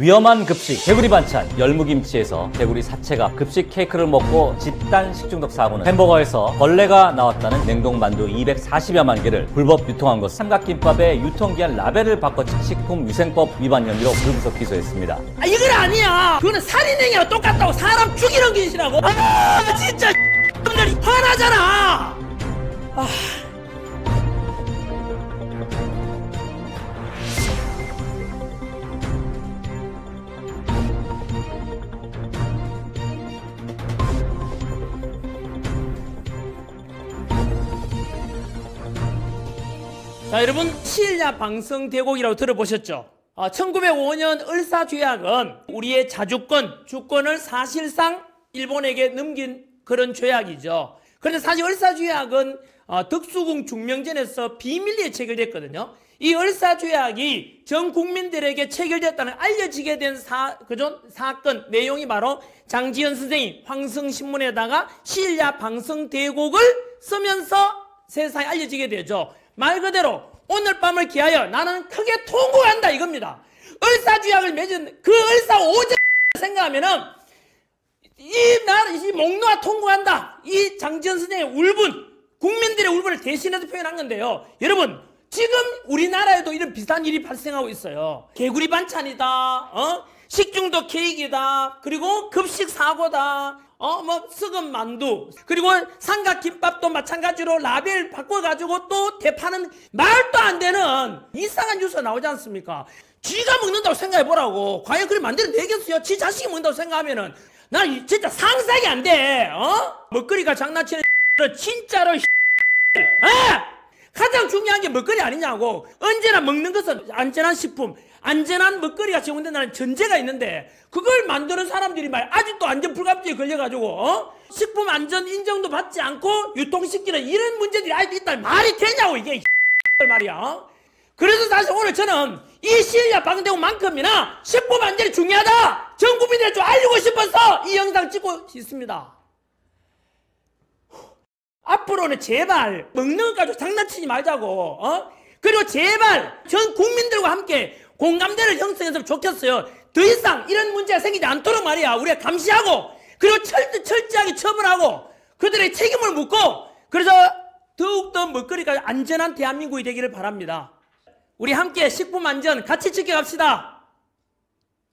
위험한 급식 개구리 반찬 열무김치에서 개구리 사체가 급식 케이크를 먹고 집단 식중독 사고는 햄버거에서 벌레가 나왔다는 냉동만두 240여만 개를 불법 유통한 것 삼각김밥의 유통기한 라벨을 바꿔 식품위생법 위반 혐의로 불구속 기소했습니다. 아 이건 아니야! 그거는 살인행위랑 똑같다고 사람 죽이는 짓이라고! 아 진짜 놈들이 화나잖아! 아 자, 여러분 시일야 방성 대곡이라고 들어보셨죠? 아, 1905년 을사조약은 우리의 자주권, 주권을 사실상 일본에게 넘긴 그런 조약이죠. 그런데 사실 을사조약은 어, 덕수궁 중명전에서 비밀리에 체결됐거든요. 이 을사조약이 전 국민들에게 체결됐다는 알려지게 된 사, 그죠? 사건 내용이 바로 장지현 선생이 황성신문에다가 시일야 방성대곡을 쓰면서 세상에 알려지게 되죠. 말 그대로 오늘 밤을 기하여 나는 크게 통곡한다 이겁니다. 을사주약을 맺은 그 을사 오제 생각하면은 이 나라 이 목놓아 통곡한다. 이 장지현 선생의 울분 국민들의 울분을 대신해서 표현한 건데요. 여러분 지금 우리나라에도 이런 비슷한 일이 발생하고 있어요. 개구리 반찬이다. 어? 식중독 케이크다. 그리고 급식 사고다. 어, 뭐, 썩은 만두. 그리고 삼각김밥도 마찬가지로 라벨 바꿔가지고 또 대파는 말도 안 되는 이상한 뉴스가 나오지 않습니까? 쥐가 먹는다고 생각해보라고. 과연 그리 만들어 내겠어요? 지 자식이 먹는다고 생각하면은. 난 진짜 상상이 안 돼. 어? 먹거리가 장난치는 진짜로 아! 중요한 게 먹거리 아니냐고. 언제나 먹는 것은 안전한 식품, 안전한 먹거리가 제공된다는 전제가 있는데 그걸 만드는 사람들이 말 아직도 안전 불감증에 걸려가지고 어? 식품 안전 인정도 받지 않고 유통시키는 이런 문제들이 아직도 있다 말이 되냐고 이게 말이야. 어? 그래서 사실 오늘 저는 이 시일야 방대국만큼이나 식품 안전이 중요하다. 전 국민들에 좀 알리고 싶어서 이 영상 찍고 있습니다. 앞으로는 제발 먹는 것 가지고 장난치지 말자고 어? 그리고 제발 전 국민들과 함께 공감대를 형성했으면 좋겠어요. 더 이상 이런 문제가 생기지 않도록 말이야. 우리가 감시하고 그리고 철, 철저하게 처벌하고 그들의 책임을 묻고 그래서 더욱더 먹거리가 안전한 대한민국이 되기를 바랍니다. 우리 함께 식품 안전 같이 지켜갑시다